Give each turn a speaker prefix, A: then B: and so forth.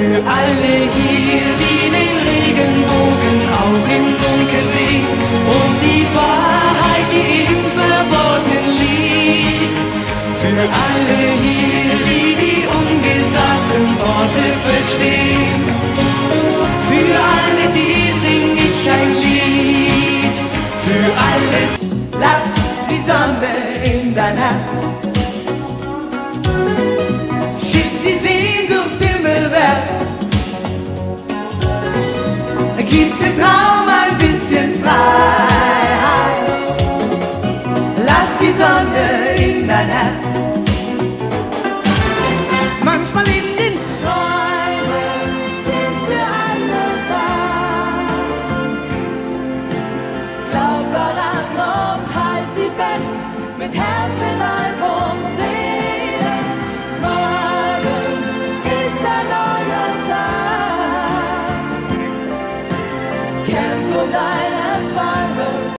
A: für alle hier, die den Regenbogen auch im Dunkeln sehen und die Wahrheit, die im Verborgenen liegt. Für alle hier, die die ungesagten Worte verstehen. Für alle, die sing ich ein Lied. Für alles.
B: Lass die Sonne in dein Herz. Gib dem Traum ein bisschen Freiheit. Lass die Sonne in dein Herz. Kämpf um deine Träume.